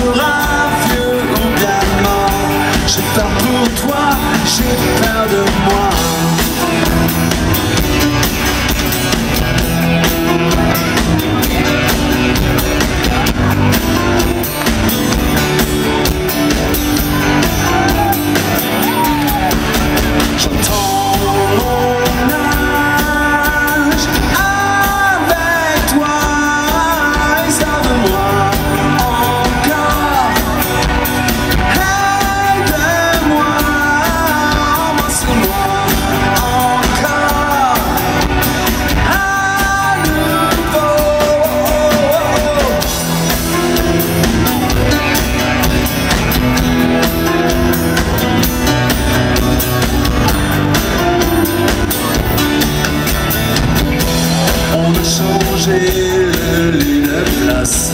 pour un vieux condamnement. Je pars pour toi, j'ai peur. changé le lieu de place.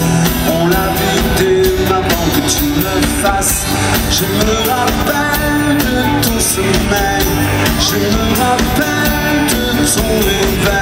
On l'a vidé avant que tu me fasses. Je me rappelle de ton sommeil. Je me rappelle de ton réveil.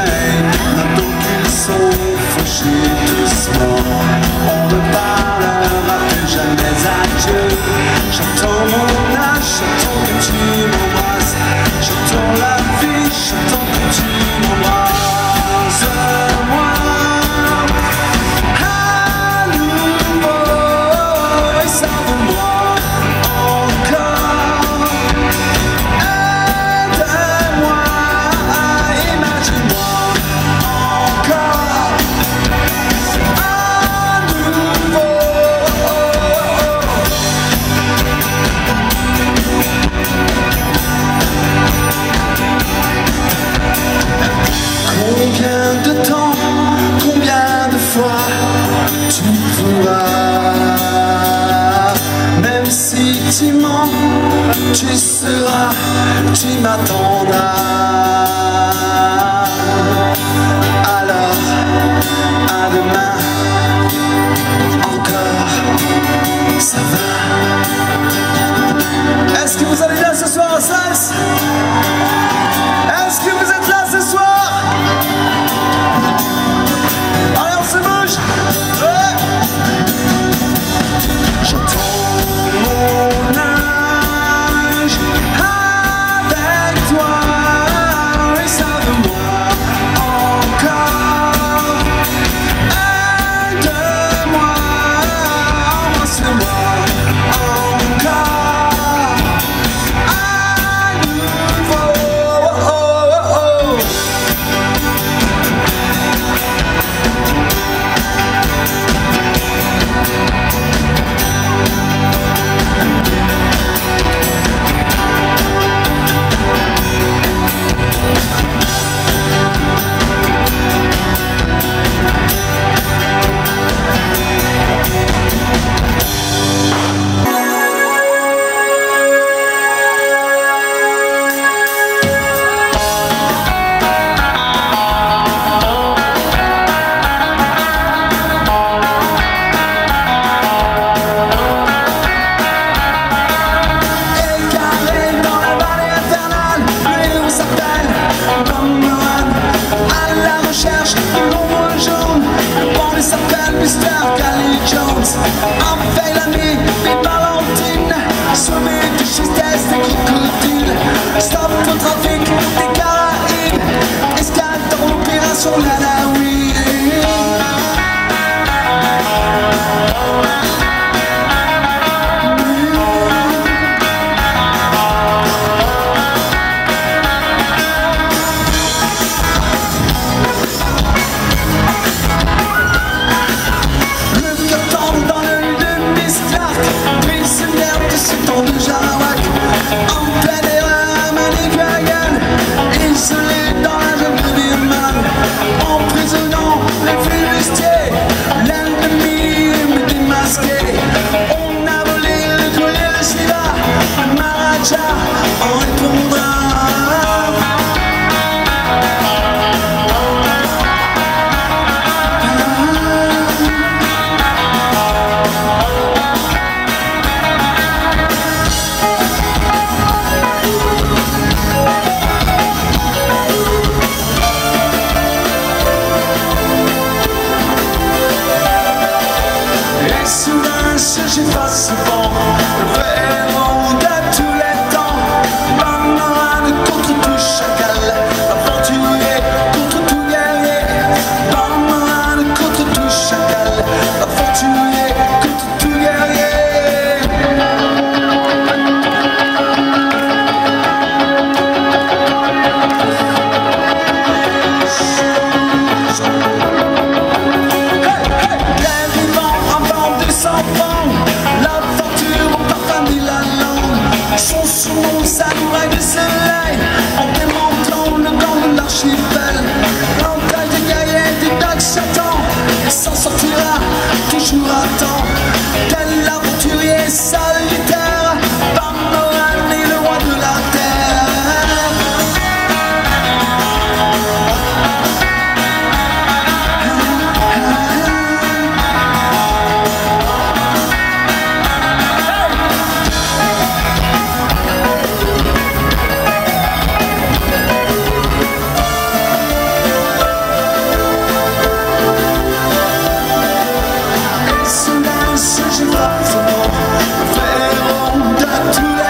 climatona son samouraï de soleil. En démontant le temps de l'archipel En taille de Cayenne, du Doc Satan. S'en sortira toujours à temps. to the